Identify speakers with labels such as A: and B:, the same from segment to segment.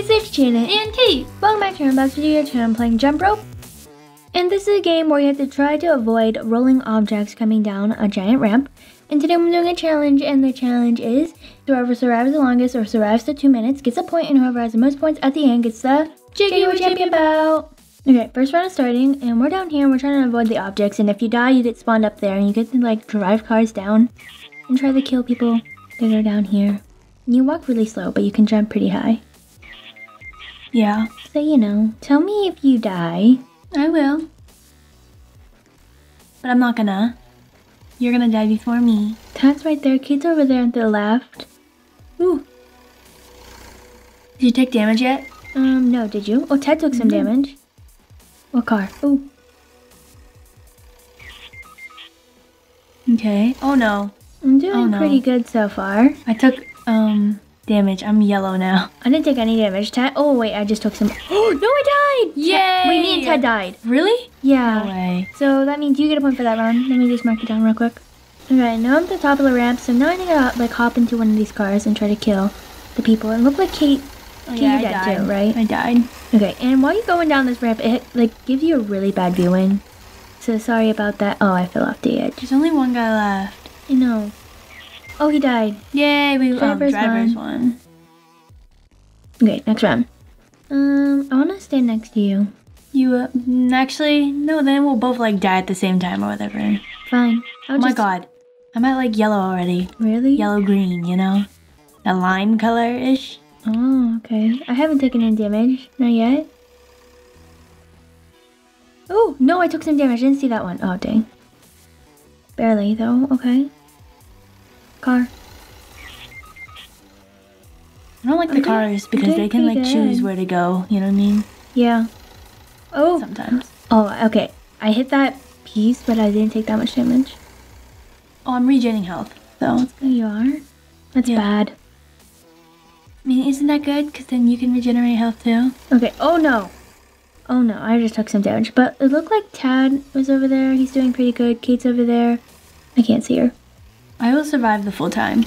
A: guys, it's Janet
B: And Kate.
A: Welcome back to our Unbox Video channel. I'm playing Jump Rope. And this is a game where you have to try to avoid rolling objects coming down a giant ramp. And today I'm doing a challenge, and the challenge is whoever survives the longest or survives the two minutes gets a point, and whoever has the most points at the end gets the Jiggy Champion Belt. Okay, first round is starting, and we're down here, and we're trying to avoid the objects, and if you die, you get spawned up there, and you get to, like, drive cars down and try to kill people that are down here. You walk really slow, but you can jump pretty high.
B: Yeah,
A: So, you know, tell me if you die.
B: I will. But I'm not gonna. You're gonna die before me.
A: Tad's right there, Kate's over there on the left.
B: Ooh. Did you take damage yet?
A: Um, no, did you? Oh, Tad took some
B: Mhm.
A: damage. What car? Oh,
B: Okay. Oh no.
A: I'm doing
B: Oh, no.
A: pretty good so far.
B: I took um damage. I'm yellow now.
A: I didn't take any damage. Tad, oh wait, I just took some. Oh, no, I died!
B: Yay!
A: Wait, me and Tad died.
B: Really?
A: Yeah.
B: No way.
A: So that means you get a point for that round. Let me just mark it down real quick. Okay, now I'm at the top of the ramp, so now I need to like hop into one of these cars and try to kill the people. And look like Kate.
B: Oh,
A: Kate, you died too, right?
B: I died.
A: Okay, and while you're going down this ramp, it like gives you a really bad viewing. So sorry about that. Oh, I fell off the edge.
B: There's only one guy left.
A: I know. Oh, he died.
B: Yay, we
A: Drivers
B: um, drivers
A: won.
B: won.
A: Okay, next round. Um, I want to stand next to you.
B: You uh, actually no. Then we'll both like die at the same time or whatever.
A: Fine. I'll
B: Oh my god, I'm at like yellow already.
A: Really?
B: Yellow green, you know, a lime color ish.
A: Oh, okay. I haven't taken any damage. Not yet. Oh, no, I took some damage. I didn't see that one. Oh, dang. Barely, though. Okay. Car.
B: I don't like the
A: I'm
B: cars because they can like choose where to go. You know what I mean?
A: Yeah. Oh.
B: Sometimes.
A: Oh, okay. I hit that piece, but I didn't take that much damage.
B: Oh, I'm regening health. So
A: Oh, you are? That's
B: Yeah.
A: bad.
B: I mean, isn't that good? Because then you can regenerate health too.
A: Okay. Oh, no. Oh, no. I just took some damage. But it looked like Tad was over there. He's doing pretty good. Kate's over there. I can't see her.
B: I will survive the full time.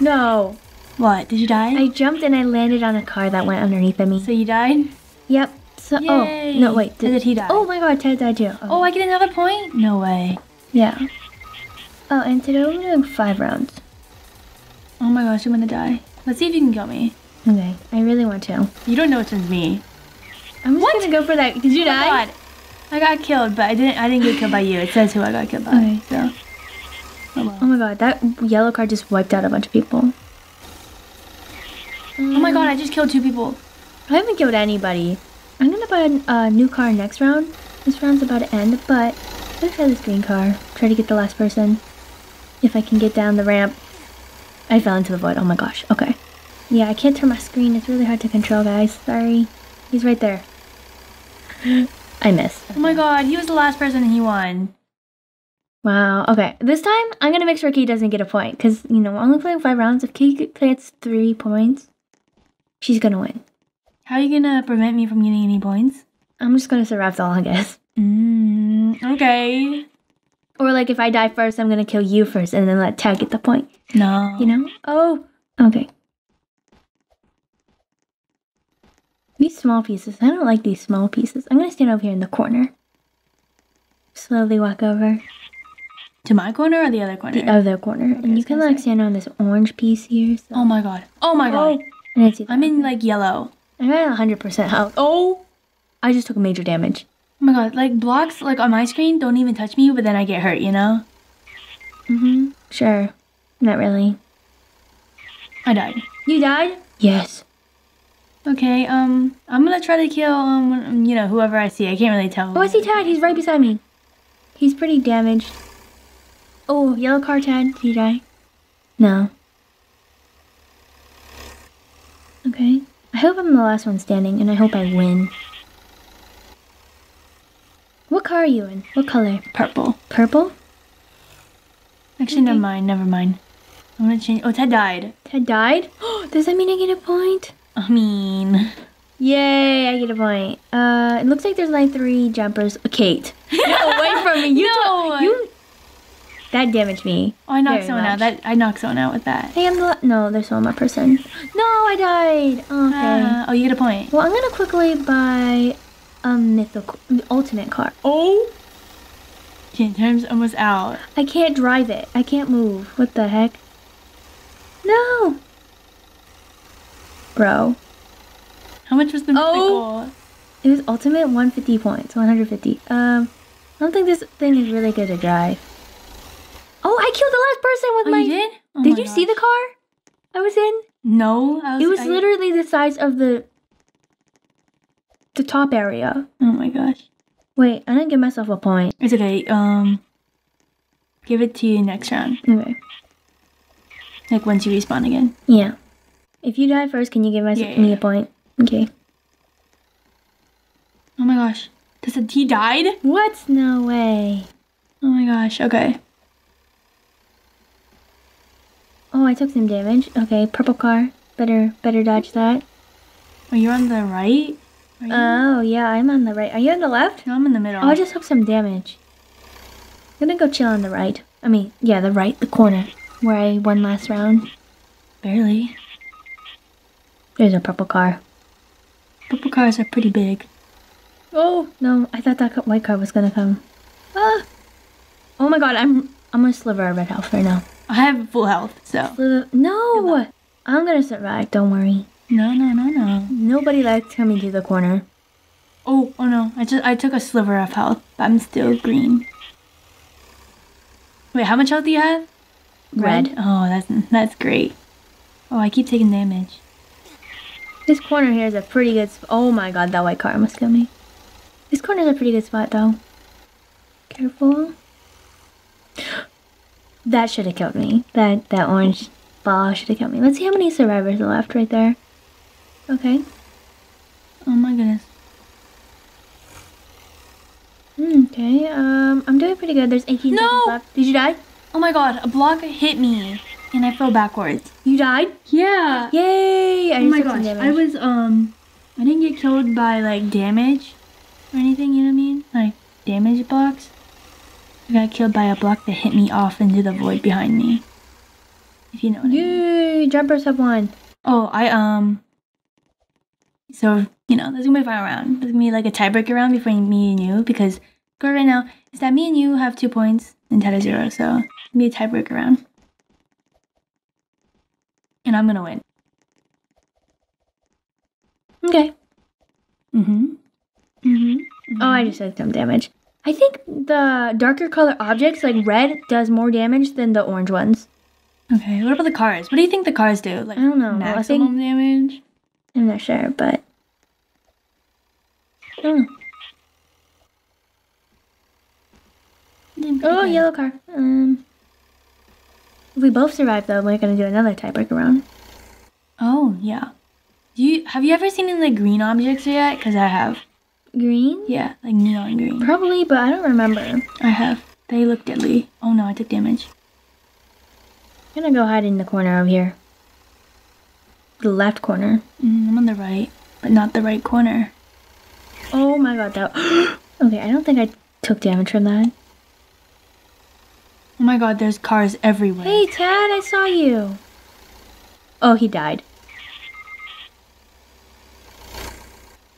A: No.
B: What? Did you die?
A: I jumped and I landed on a car that went underneath of me.
B: so you died?
A: Yep. So,
B: Yay.
A: oh, no, wait.
B: Did he die?
A: Oh my god, Tad died too.
B: Oh, I get another point? No way.
A: yeah. Oh, and today we're doing five rounds.
B: Oh my gosh, I'm gonna die. Let's see if you can kill me.
A: Okay, I really want to.
B: You don't know it's me.
A: I'm just
B: What?
A: gonna go for that. Did you
B: Oh
A: die?
B: God. I got killed, but I didn't. I didn't get killed by you. It says who I got killed by.
A: Okay.
B: So. Oh.
A: My god, that yellow car just wiped out a bunch of people.
B: Oh my god, I just killed two people.
A: I haven't killed anybody. I'm gonna buy a uh, new car next round. This round's about to end, but let's try this green car. Try to get the last person. If I can get down the ramp. I fell into the void. Oh my gosh. Okay. Yeah, I can't turn my screen. It's really hard to control, guys. Sorry. He's right there. I missed.
B: Oh my god, he was the last person and he won.
A: Wow. Okay. This time, I'm gonna make sure Kate doesn't get a point, because you know we're only playing five rounds. If Kate gets three points, she's gonna win.
B: How are you gonna prevent me from getting any points?
A: I'm just gonna survive the longest.
B: Mm, okay.
A: Or like if I die first, I'm gonna kill you first, and then let Tad get the point.
B: No.
A: You know? Oh. Okay. These small pieces. I don't like these small pieces. I'm gonna stand over here in the corner. Slowly walk over
B: To my corner or the other corner?
A: the other corner,
B: Okay,
A: and you can like
B: say.
A: stand on this orange piece here. So.
B: Oh my god. Oh my god.
A: Oh, I didn't see that.
B: I'm in like yellow.
A: I'm at 100% health.
B: Oh.
A: I just took major damage.
B: Oh my god. Like blocks like on my screen don't even touch me, but then I get hurt. You know?
A: Mm-hmm. Sure. Not really.
B: I died.
A: You died? Yes.
B: Okay. Um. I'm gonna try to kill um. You know whoever I see. I can't really tell.
A: Oh, I see Tad. He's right beside me. He's pretty damaged. Oh, yellow car, you die? No. Okay. I hope I'm the last one standing, and I hope I win. What car are you in? What color?
B: Purple.
A: Purple?
B: Actually, never mind. Never mind. I'm gonna change. Oh, Tad died.
A: Tad died? Does that mean I get a point?
B: I mean.
A: Yay, I get a point. Uh, it looks like there's like three jumpers. Kate. Get away from me. You
B: No.
A: you that damaged me.
B: Oh, I knocked someone out. That I knocked someone out with that.
A: Hey, I'm the no. There's one more person. No, I died. Okay.
B: Uh, oh, you get a point.
A: well, I'm gonna quickly buy a mythical, ultimate car.
B: Oh. Okay, time's almost out.
A: I can't drive it. I can't move. What the heck? No. Bro,
B: How much was the mythical? Oh.
A: it was ultimate 150 points. 150. Um, I don't think this thing is really good to drive. Killed the last person with
B: Oh,
A: my.
B: you did? Oh
A: Did
B: my
A: you see the car I was in?
B: No, I was,
A: It was
B: I-
A: literally the size of the the top area.
B: Oh my gosh.
A: Wait, I didn't give myself a point.
B: It's okay. Um, give it to you next round.
A: Okay.
B: Like once you respawn again.
A: Yeah. If you die first, can you give my,
B: Yeah,
A: me
B: yeah.
A: a point? Okay.
B: Oh my gosh. Does it? He died?
A: What? No way.
B: Oh my gosh. Okay.
A: Oh, I took some damage. Okay, purple car. Better, better dodge that.
B: Are you're on the right.
A: Oh, yeah, I'm on the right. Are you on the left?
B: no, I'm in the middle.
A: Oh, I just took some damage. I'm gonna go chill on the right. I mean, yeah, the right, the corner, where I won last round.
B: barely.
A: There's a purple car.
B: Purple cars are pretty big.
A: Oh no, I thought that white car was gonna come. Ah! Oh my god, I'm I'm a sliver of red health right now.
B: I have full health, so
A: No, I'm gonna survive. Don't worry.
B: no, no, no, no.
A: Nobody likes coming to the corner.
B: Oh, oh no! I just I took a sliver of health, but I'm still green. Wait, how much health do you have?
A: Red.
B: Oh, that's that's great. Oh, I keep taking damage.
A: This corner here is a pretty good. Sp- oh my god, that white car almost killed me. This corner's a pretty good spot though. Careful. That should have killed me. That that orange ball should have killed me. Let's see how many survivors are left right there. Okay.
B: Oh my goodness.
A: Hmm, Okay. Um, I'm doing pretty good. There's 18
B: No!
A: seconds left. Did you die?
B: Oh my god, a block hit me and I fell backwards.
A: You died?
B: Yeah.
A: Yay! I
B: Oh my gosh. I was um I didn't get killed by like damage or anything, you know what I mean? Like damage blocks. I got killed by a block that hit me off into the void behind me. If you know what I mean.
A: Yay! Jumpers have won.
B: Oh, I um so you know, there's gonna be a final round. There's gonna be like a tiebreaker round between me and you because score right now is that me and you have two points and Tad has zero, so gonna a tiebreaker round. And I'm gonna win.
A: Okay.
B: Mm-hmm.
A: Mm-hmm. Oh, I just took some damage. I think the darker color objects, like red, does more damage than the orange ones.
B: Okay, what about the cars? What do you think the cars do? Like
A: I don't know. I think
B: maximum damage?
A: I'm not sure, but oh, oh yellow car. Um, if we both survive though, we're gonna do another tiebreaker round.
B: Oh yeah. Do you have you ever seen any like green objects yet? Cause I have.
A: Green,
B: Yeah, like neon green.
A: probably, but I don't remember.
B: I have. They look deadly. Oh no, I took damage.
A: I'm gonna go hide in the corner over here. The left corner.
B: Mm, I'm on the right, but not the right corner.
A: Oh my god, that. okay, I don't think I took damage from that.
B: Oh my god, there's cars everywhere.
A: Hey, Tad, I saw you. Oh, he died.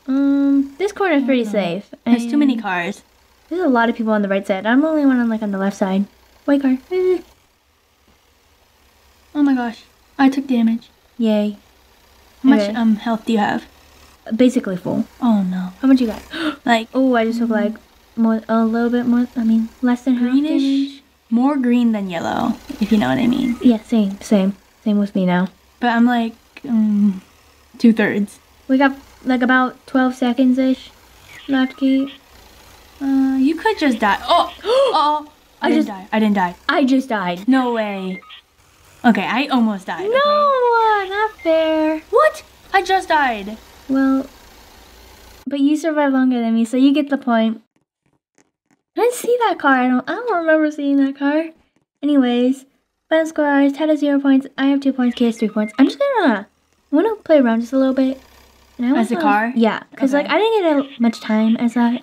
A: Um, this corner is pretty safe.
B: There's too many cars.
A: There's a lot of people on the right side. I'm the only one on like on the left side. White car. Eh,
B: Oh my gosh, I took damage.
A: Yay.
B: How much um health do you have?
A: Basically full.
B: Oh no,
A: How much you got?
B: like
A: Oh, I just took like more, a little bit more. I mean, less than
B: greenish, more green than yellow, if you know what I mean.
A: Yeah, same, same, same with me now.
B: But I'm like um, two thirds.
A: We got like about 12 seconds ish left, Kate.
B: Uh, you could just die. Oh, oh, I,
A: I
B: didn't
A: just-
B: die. I didn't die.
A: I just died.
B: No way. Okay, I almost died.
A: No,
B: okay?
A: not fair.
B: What? I just died.
A: Well, but you survived longer than me, so you get the point. I didn't see that car. I don't. I don't remember seeing that car. Anyways, final scores: Tad has zero points. I have two points. K has three points. I'm just gonna. I want to play around just a little bit.
B: As a car?
A: Yeah, because like I didn't get much time as that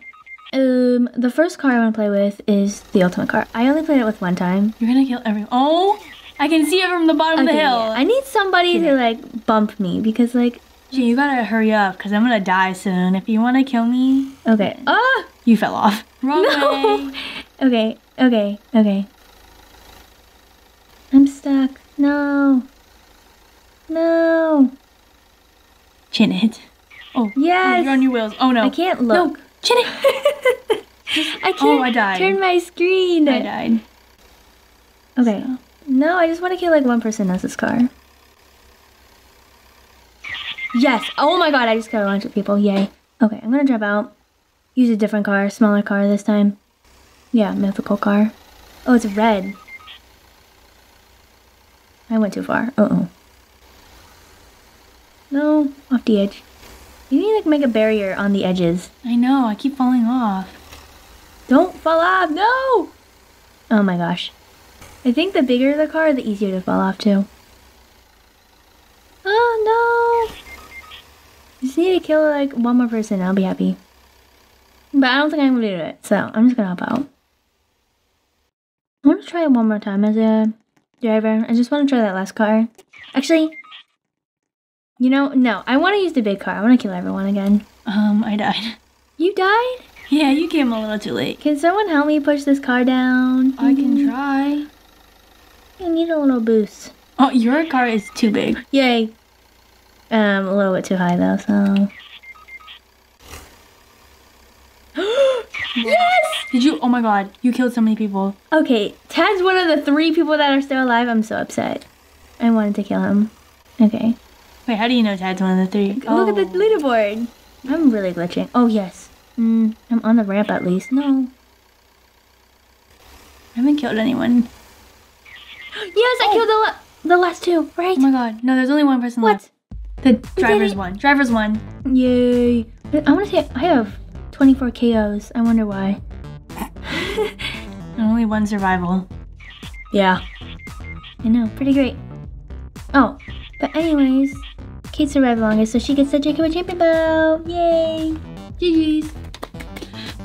A: Um, the first car I want to play with is the ultimate car. I only played it with one time.
B: You're gonna kill everyone. Oh, I can see it from the bottom of the hill.
A: yeah. I need somebody to like bump me because like
B: Gee, you gotta hurry up because I'm gonna die soon. If you wanna kill me,
A: okay. Ah!
B: you fell off. Wrong
A: No.
B: way.
A: Okay, okay, okay. I'm stuck. No. No.
B: Chin it. Oh,
A: Yes.
B: you're on your wheels. Oh no.
A: I can't look.
B: No, chin it.
A: I can't
B: Oh, I died.
A: turn my screen.
B: I died.
A: Okay. No, I just want to kill like one person as this car. Yes. Oh my god, I just killed a bunch of people. Yay. Okay, I'm gonna drop out. Use a different car, smaller car this time. Yeah, mythical car. Oh, it's red. I went too far. Uh oh. No, off the edge. You need to like make a barrier on the edges.
B: I know. I keep falling off.
A: Don't fall off. No. Oh my gosh. I think the bigger the car, the easier to fall off too. Oh no. Just need to kill like one more person. I'll be happy. But I don't think I'm gonna do it, so I'm just gonna hop out. I want to try it one more time as a driver. I just want to try that last car. Actually, you know, no. I want to use the big car. I want to kill everyone again.
B: Um, I died.
A: You died?
B: Yeah, you came a little too late.
A: Can someone help me push this car down?
B: I can try.
A: I need a little boost.
B: Oh, your car is too big.
A: Yay. Um, a little bit too high though, so. yes!
B: Did you? Oh my god, you killed so many people.
A: Okay, Tad's one of the three people that are still alive. I'm so upset. I wanted to kill him. Okay.
B: Wait, how do you know Tad's one of the three?
A: Look at the
B: Oh.
A: leaderboard. I'm really glitching. Oh, yes. Mm, I'm on the ramp at least. No.
B: I haven't killed anyone.
A: Yes, I killed the, la- the last two, right?
B: Oh my god, no, there's only one person left.
A: What?
B: left. The driver's one. Driver's one.
A: Yay. I want to say I have 24 KOs. I wonder why.
B: Only one survival.
A: Yeah. I know, pretty great. Oh, but anyways, Kate survived longest, so she gets the Jacob Champion belt. Yay! GG's.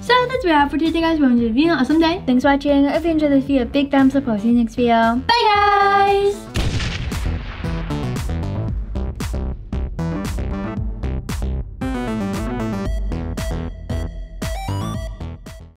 A: So that's wrap for today, guys. We're going to the video. Awesome day. Thanks for watching. If you enjoyed this video, big thumbs up. I'll see you next video. Bye, guys!